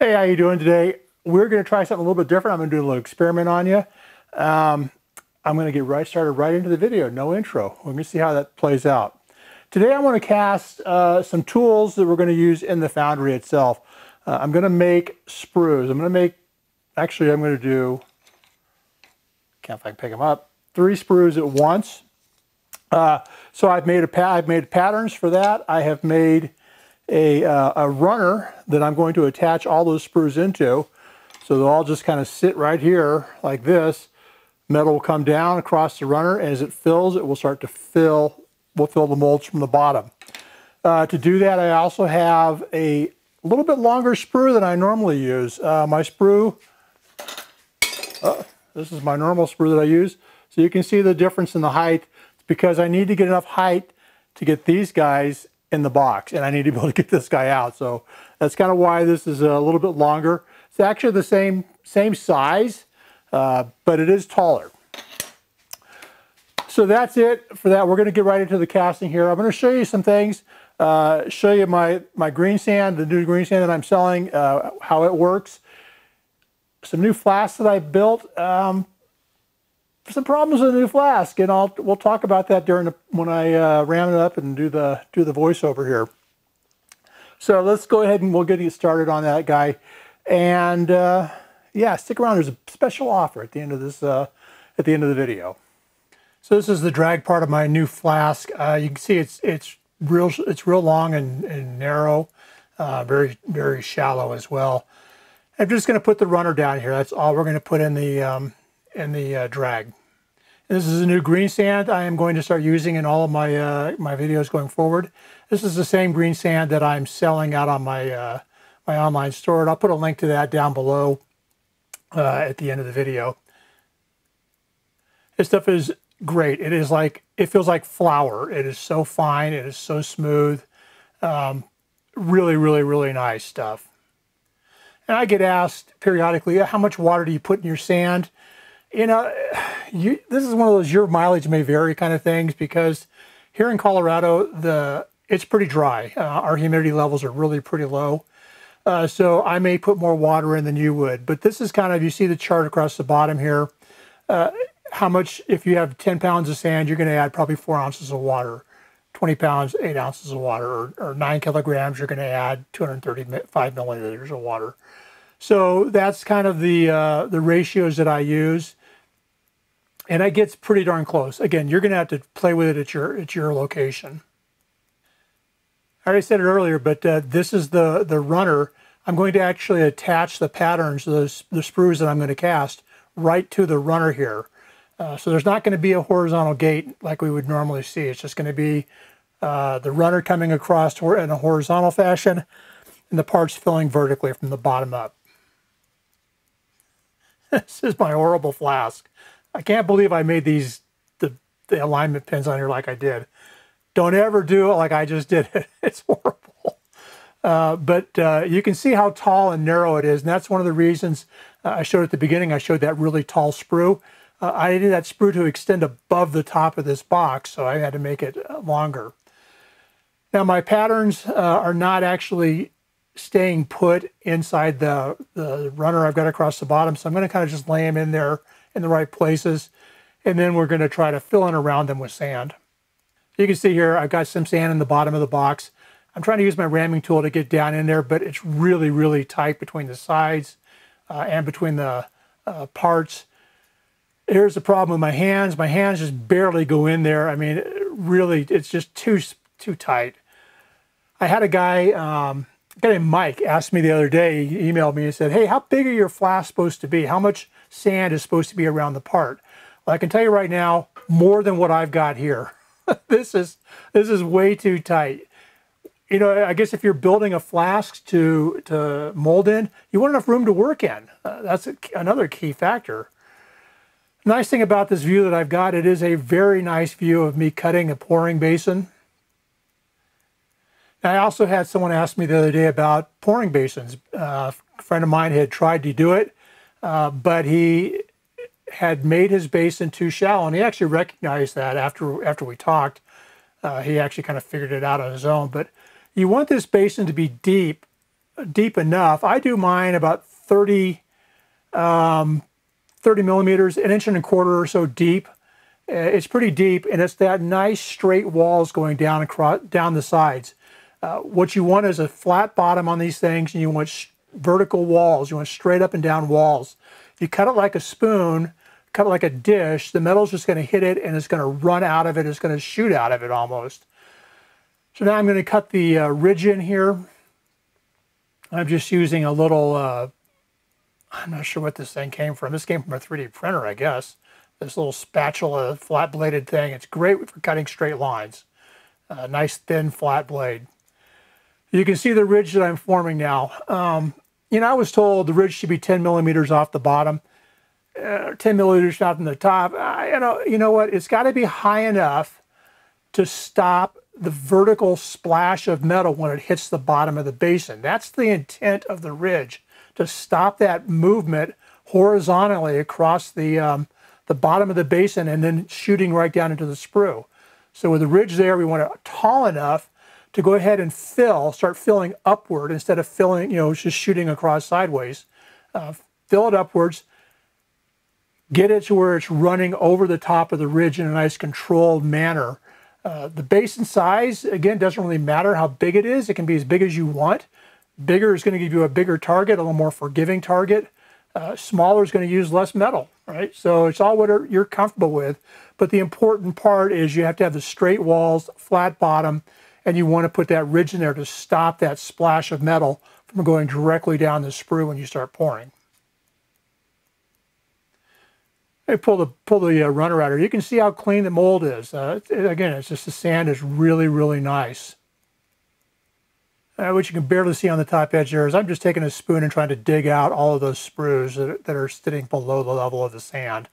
Hey, how you doing today? We're going to try something a little bit different. I'm going to do a little experiment on you. Um, I'm going to get right started right into the video, no intro. We're going to see how that plays out. Today I want to cast uh, some tools that we're going to use in the foundry itself. Uh, I'm going to make sprues. I'm going to make, actually I'm going to do, can't if I can pick them up, three sprues at once. Uh, so I've made a I've made patterns for that. I have made a, uh, a runner that I'm going to attach all those sprues into. So they'll all just kind of sit right here like this. Metal will come down across the runner. As it fills, it will start to fill, will fill the molds from the bottom. Uh, to do that, I also have a little bit longer sprue than I normally use. Uh, my sprue, uh, this is my normal sprue that I use. So you can see the difference in the height. It's because I need to get enough height to get these guys in the box and I need to be able to get this guy out. So that's kind of why this is a little bit longer. It's actually the same, same size, uh, but it is taller. So that's it for that. We're going to get right into the casting here. I'm going to show you some things, uh, show you my, my green sand, the new green sand that I'm selling, uh, how it works. Some new flasks that I built. Um, some problems with the new flask, and I'll we'll talk about that during the, when I uh, ram it up and do the do the voiceover here. So let's go ahead and we'll get you started on that guy, and uh, yeah, stick around. There's a special offer at the end of this uh, at the end of the video. So this is the drag part of my new flask. Uh, you can see it's it's real it's real long and, and narrow, uh, very very shallow as well. I'm just going to put the runner down here. That's all we're going to put in the um, in the uh, drag. This is a new green sand I am going to start using in all of my uh, my videos going forward. This is the same green sand that I'm selling out on my uh, my online store. And I'll put a link to that down below uh, at the end of the video. This stuff is great. It is like it feels like flour. It is so fine. It is so smooth. Um, really, really, really nice stuff. And I get asked periodically, how much water do you put in your sand? You know, you, this is one of those your mileage may vary kind of things because here in Colorado, the it's pretty dry. Uh, our humidity levels are really pretty low. Uh, so I may put more water in than you would. But this is kind of, you see the chart across the bottom here. Uh, how much, if you have 10 pounds of sand, you're going to add probably four ounces of water. 20 pounds, eight ounces of water, or, or nine kilograms, you're going to add 235 milliliters of water. So that's kind of the uh, the ratios that I use and that gets pretty darn close. Again, you're going to have to play with it at your at your location. I already said it earlier, but uh, this is the the runner. I'm going to actually attach the patterns, the, the sprues that I'm going to cast, right to the runner here. Uh, so there's not going to be a horizontal gate like we would normally see. It's just going to be uh, the runner coming across in a horizontal fashion and the parts filling vertically from the bottom up. this is my horrible flask. I can't believe I made these the, the alignment pins on here like I did. Don't ever do it like I just did it. It's horrible. Uh, but uh, you can see how tall and narrow it is. And that's one of the reasons uh, I showed at the beginning. I showed that really tall sprue. Uh, I needed that sprue to extend above the top of this box, so I had to make it uh, longer. Now my patterns uh, are not actually staying put inside the, the runner I've got across the bottom, so I'm going to kind of just lay them in there in the right places. And then we're going to try to fill in around them with sand. You can see here, I've got some sand in the bottom of the box. I'm trying to use my ramming tool to get down in there, but it's really, really tight between the sides uh, and between the uh, parts. Here's the problem with my hands. My hands just barely go in there. I mean, really, it's just too, too tight. I had a guy, um, a guy named Mike, asked me the other day, he emailed me and said, hey, how big are your flasks supposed to be? How much sand is supposed to be around the part. Well, I can tell you right now, more than what I've got here. this is this is way too tight. You know, I guess if you're building a flask to to mold in, you want enough room to work in. Uh, that's a, another key factor. Nice thing about this view that I've got, it is a very nice view of me cutting a pouring basin. Now, I also had someone ask me the other day about pouring basins. Uh, a friend of mine had tried to do it. Uh, but he had made his basin too shallow, and he actually recognized that after after we talked. Uh, he actually kind of figured it out on his own. But you want this basin to be deep deep enough. I do mine about 30, um, 30 millimeters, an inch and a quarter or so deep. Uh, it's pretty deep, and it's that nice straight walls going down across down the sides. Uh, what you want is a flat bottom on these things, and you want vertical walls. You want straight up and down walls. If you cut it like a spoon, cut it like a dish, the metal's just going to hit it, and it's going to run out of it. It's going to shoot out of it almost. So now I'm going to cut the uh, ridge in here. I'm just using a little, uh, I'm not sure what this thing came from. This came from a 3D printer, I guess. This little spatula, flat bladed thing. It's great for cutting straight lines. A nice thin flat blade. You can see the ridge that I'm forming now. Um, you know, I was told the ridge should be 10 millimeters off the bottom, uh, 10 millimeters from the top. You know, you know what? It's got to be high enough to stop the vertical splash of metal when it hits the bottom of the basin. That's the intent of the ridge, to stop that movement horizontally across the, um, the bottom of the basin and then shooting right down into the sprue. So with the ridge there, we want it tall enough to go ahead and fill, start filling upward instead of filling, you know, just shooting across sideways. Uh, fill it upwards, get it to where it's running over the top of the ridge in a nice controlled manner. Uh, the basin size, again, doesn't really matter how big it is. It can be as big as you want. Bigger is going to give you a bigger target, a little more forgiving target. Uh, smaller is going to use less metal, right? So it's all what you're comfortable with. But the important part is you have to have the straight walls, flat bottom, and you want to put that ridge in there to stop that splash of metal from going directly down the sprue when you start pouring. I pull the pull the uh, runner out here. You can see how clean the mold is. Uh, it, again, it's just the sand is really really nice. Uh, what you can barely see on the top edge there is I'm just taking a spoon and trying to dig out all of those sprues that, that are sitting below the level of the sand.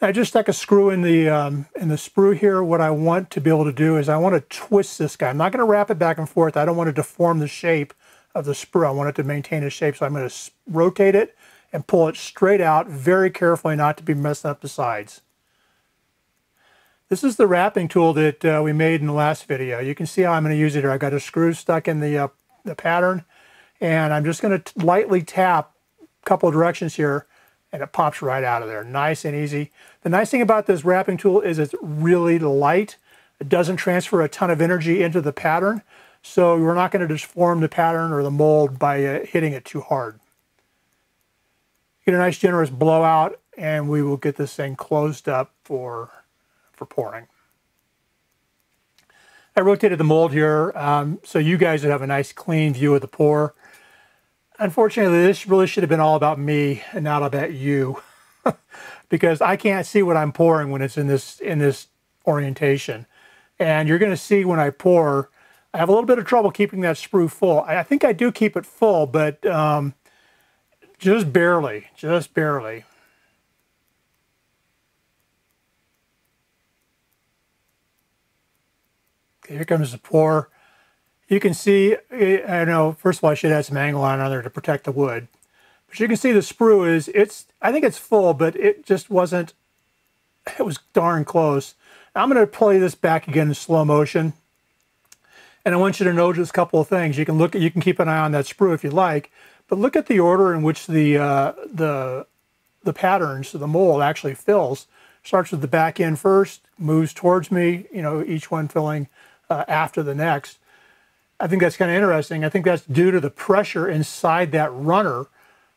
I just stuck a screw in the um, in the sprue here. What I want to be able to do is I want to twist this guy. I'm not going to rap it back and forth. I don't want to deform the shape of the sprue. I want it to maintain its shape. So I'm going to rotate it and pull it straight out very carefully not to be messing up the sides. This is the rapping tool that uh, we made in the last video. You can see how I'm going to use it here. I've got a screw stuck in the, uh, the pattern and I'm just going to lightly tap a couple of directions here and it pops right out of there. Nice and easy. The nice thing about this rapping tool is it's really light. It doesn't transfer a ton of energy into the pattern, so we're not going to deform the pattern or the mold by uh, hitting it too hard. Get a nice generous blowout, and we will get this thing closed up for, for pouring. I rotated the mold here um, so you guys would have a nice clean view of the pour. Unfortunately, this really should have been all about me and not about you because I can't see what I'm pouring when it's in this in this orientation. And you're going to see when I pour, I have a little bit of trouble keeping that sprue full. I think I do keep it full, but um, just barely, just barely. Here comes the pour. You can see, eh, I know, first of all, I should add some angle on there to protect the wood. But you can see the sprue is, it's, I think it's full, but it just wasn't, it was darn close. I'm going to play this back again in slow motion. And I want you to notice a couple of things. You can look at, you can keep an eye on that sprue if you like, but look at the order in which the, uh, the, the patterns, the mold actually fills. Starts with the back end first, moves towards me, you know, each one filling uh, after the next. I think that's kind of interesting. I think that's due to the pressure inside that runner.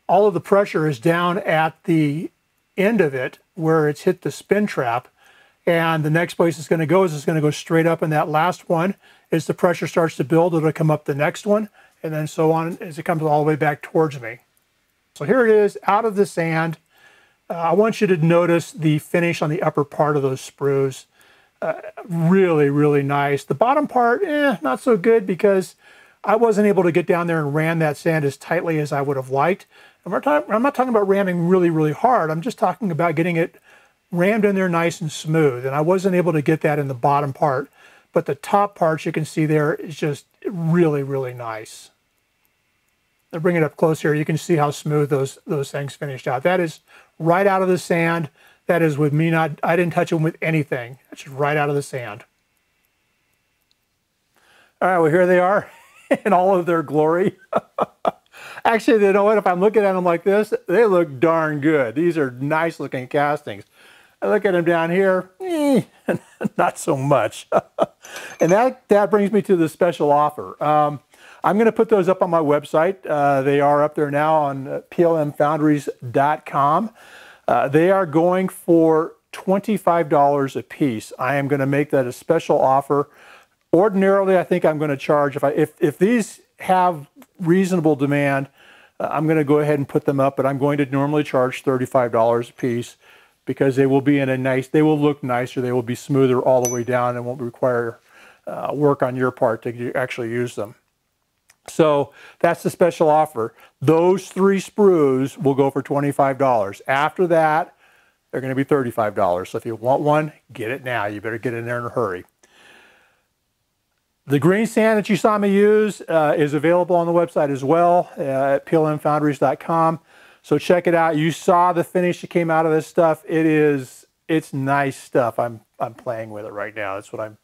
All of the pressure is down at the end of it where it's hit the spin trap. And the next place it's going to go is it's going to go straight up in that last one. As the pressure starts to build, it'll come up the next one, and then so on as it comes all the way back towards me. So here it is, out of the sand. Uh, I want you to notice the finish on the upper part of those sprues really, really nice. The bottom part, eh, not so good because I wasn't able to get down there and ram that sand as tightly as I would have liked. I'm not, talking, I'm not talking about ramming really, really hard. I'm just talking about getting it rammed in there nice and smooth. And I wasn't able to get that in the bottom part. But the top parts you can see there is just really, really nice. I'll bring it up close here. You can see how smooth those, those things finished out. That is right out of the sand. That is with me not, I didn't touch them with anything. It's just right out of the sand. All right, well, here they are in all of their glory. Actually, you know what? If I'm looking at them like this, they look darn good. These are nice looking castings. I look at them down here, eh, not so much. and that, that brings me to the special offer. Um, I'm going to put those up on my website. Uh, they are up there now on uh, plmfoundries.com. Uh, they are going for $25 a piece. I am going to make that a special offer. Ordinarily, I think I'm going to charge, if, I, if, if these have reasonable demand, uh, I'm going to go ahead and put them up, but I'm going to normally charge $35 a piece because they will be in a nice, they will look nicer, they will be smoother all the way down and won't require uh, work on your part to actually use them. So that's the special offer. Those three sprues will go for $25. After that, they're going to be $35. So if you want one, get it now. You better get in there in a hurry. The green sand that you saw me use uh, is available on the website as well uh, at plmfoundries.com. So check it out. You saw the finish that came out of this stuff. It is, it's nice stuff. I'm, I'm playing with it right now. That's what I'm,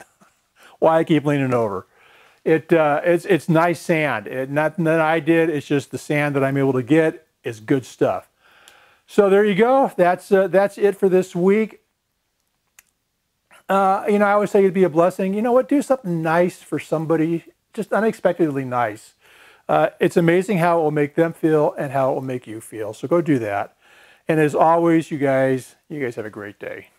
why I keep leaning over. It, uh, it's, it's nice sand. It, nothing that I did. It's just the sand that I'm able to get is good stuff. So there you go. That's, uh, that's it for this week. Uh, you know, I always say it'd be a blessing. You know what? Do something nice for somebody, just unexpectedly nice. Uh, it's amazing how it will make them feel and how it will make you feel. So go do that. And as always, you guys, you guys have a great day.